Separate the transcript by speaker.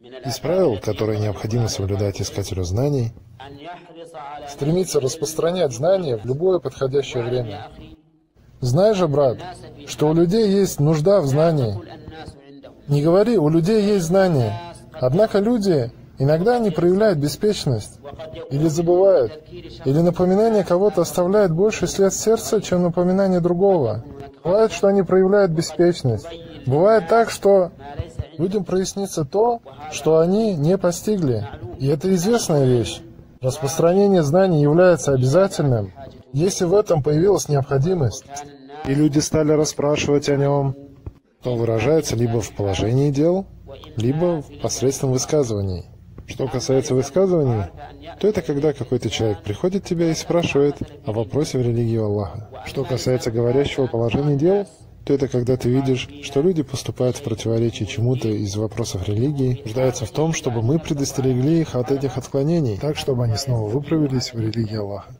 Speaker 1: Из правил, которые необходимо соблюдать искателю знаний, стремиться распространять знания в любое подходящее время. Знай же, брат, что у людей есть нужда в знании. Не говори, у людей есть знания. Однако люди иногда не проявляют беспечность, или забывают, или напоминание кого-то оставляет больше след сердца, чем напоминание другого. Бывает, что они проявляют беспечность. Бывает так, что людям прояснится то, что они не постигли. И это известная вещь. Распространение знаний является обязательным, если в этом появилась необходимость, и люди стали расспрашивать о нем, то выражается либо в положении дел, либо посредством высказываний. Что касается высказываний, то это когда какой-то человек приходит к тебе и спрашивает о вопросе в религии Аллаха. Что касается говорящего положения дел, то это когда ты видишь, что люди поступают в противоречии чему-то из вопросов религии, нуждаются в том, чтобы мы предостерегли их от этих отклонений, так, чтобы они снова выправились в религии Аллаха.